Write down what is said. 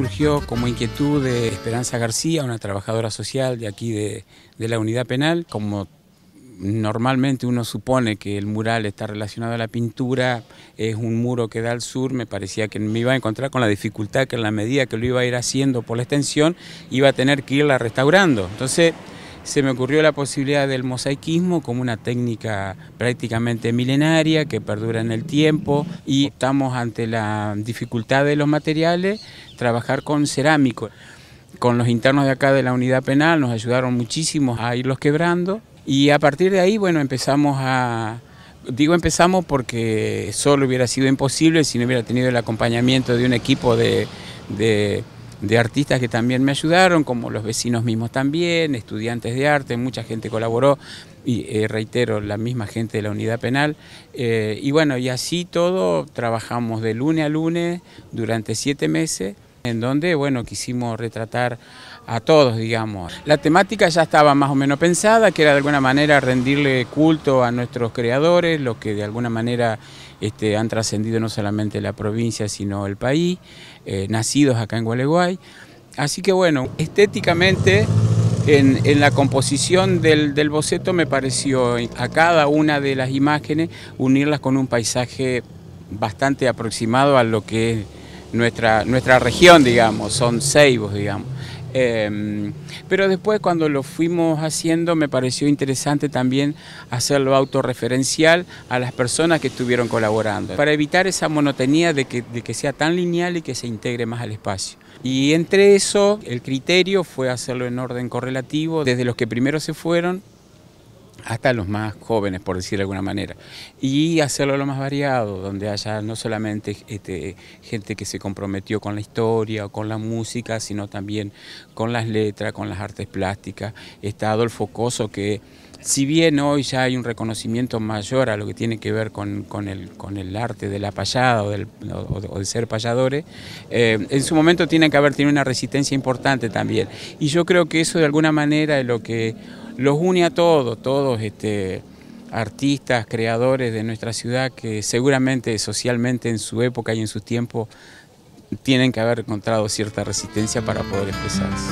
surgió como inquietud de Esperanza García, una trabajadora social de aquí de, de la unidad penal, como normalmente uno supone que el mural está relacionado a la pintura, es un muro que da al sur, me parecía que me iba a encontrar con la dificultad que en la medida que lo iba a ir haciendo por la extensión, iba a tener que irla restaurando. Entonces se me ocurrió la posibilidad del mosaicismo como una técnica prácticamente milenaria que perdura en el tiempo y estamos ante la dificultad de los materiales, trabajar con cerámico. Con los internos de acá de la unidad penal nos ayudaron muchísimo a irlos quebrando y a partir de ahí, bueno, empezamos a... Digo empezamos porque solo hubiera sido imposible si no hubiera tenido el acompañamiento de un equipo de, artistas que también me ayudaron, como los vecinos mismos también, estudiantes de arte, mucha gente colaboró y eh, reitero, la misma gente de la unidad penal. Eh, y bueno, y así todo trabajamos de lunes a lunes durante siete meses en donde, bueno, quisimos retratar a todos, digamos. La temática ya estaba más o menos pensada, que era de alguna manera rendirle culto a nuestros creadores, los que de alguna manera este, han trascendido no solamente la provincia, sino el país, eh, nacidos acá en Gualeguay. Así que bueno, estéticamente en, la composición del, del, boceto me pareció a cada una de las imágenes unirlas con un paisaje bastante aproximado a lo que es nuestra, nuestra región, digamos, son ceibos, digamos. Em, pero después cuando lo fuimos haciendo me pareció interesante también hacerlo autorreferencial a las personas que estuvieron colaborando, para evitar esa monotonía de que, de que sea tan lineal y que se integre más al espacio. Y entre eso, el criterio fue hacerlo en orden correlativo, desde los que primero se fueron hasta los más jóvenes, por decir de alguna manera, y hacerlo lo más variado, donde haya no solamente este, gente que se comprometió con la historia o con la música, sino también con las letras, con las artes plásticas. Está Adolfo Coso, que si bien hoy ya hay un reconocimiento mayor a lo que tiene que ver con, el, con el, arte de la payada o, del, de ser payadores, eh, en su momento tiene que haber tenido una resistencia importante también. Y yo creo que eso de alguna manera es lo que los une a todos, todos este, artistas, creadores de nuestra ciudad que seguramente socialmente en su época y en sus tiempos tienen que haber encontrado cierta resistencia para poder expresarse.